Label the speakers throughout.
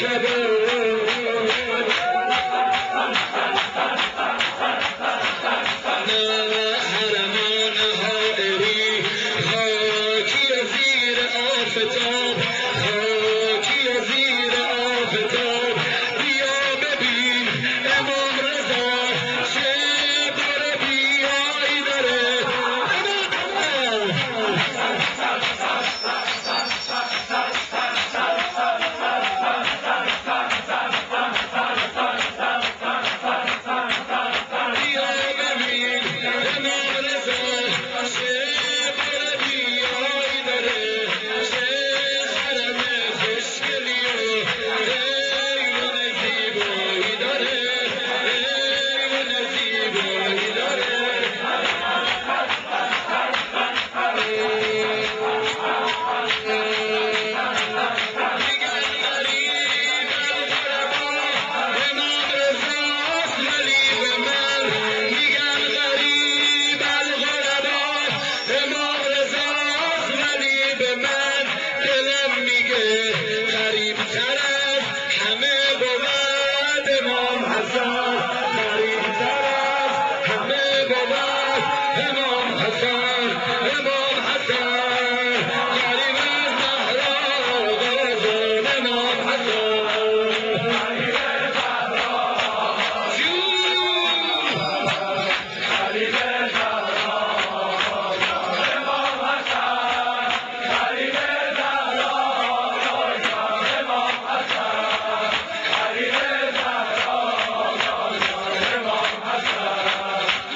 Speaker 1: Shebe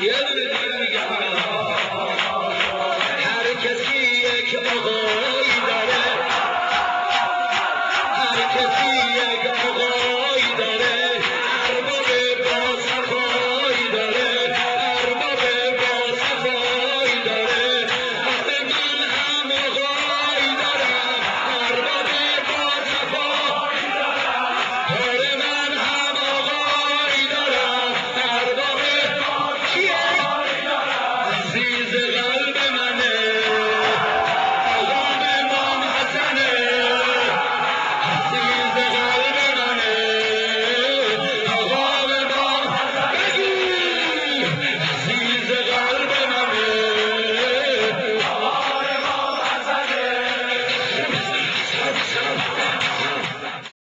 Speaker 1: یه